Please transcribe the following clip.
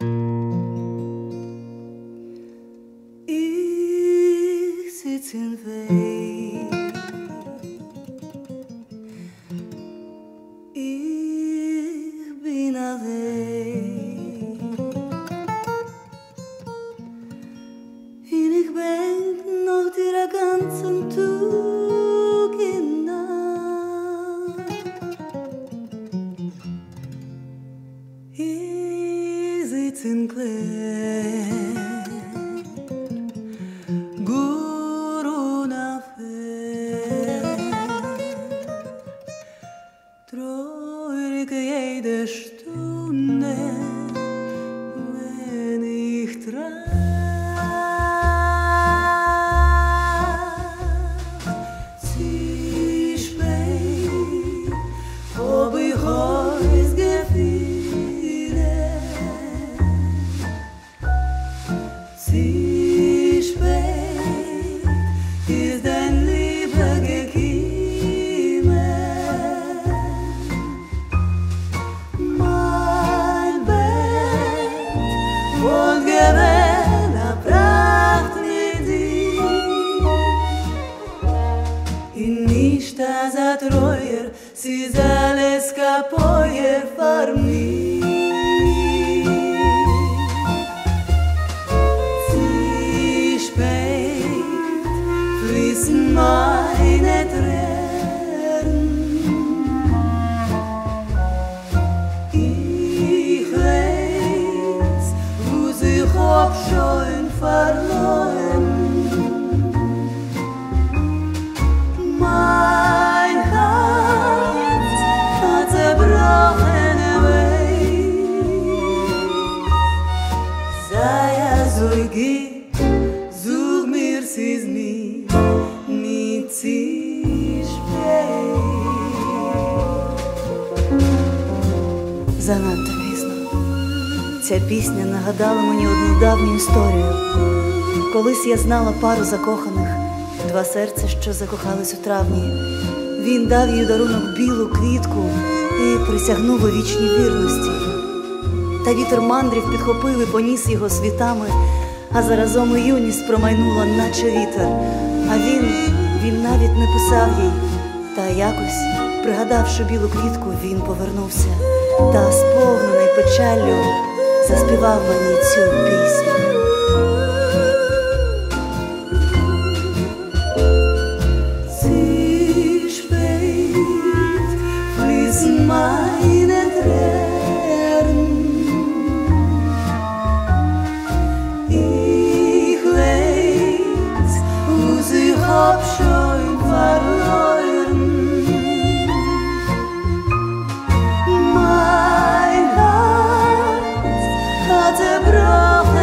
Is it in vain? Sinclair. Treuer, sie ist alles kapoyer für mich. Sie spät fließen meine also geht, such mir sie's nie, nie zieh spät. Занадто пізно. Ця пісня нагадала мені одну давню історію. Колись я знала пару закоханих, два серця, що закохались у травні. Він дав їй дарунок білу квітку і присягнув у вічній вірності. Та вітер мандрів підхопив і поніс його світами, а заразом і юність промайнула, наче вітер. А він, він навіть не писав їй. Та якось, пригадавши білу квітку, він повернувся та сповнений печаллю заспівав мені цю пісню. Це правда.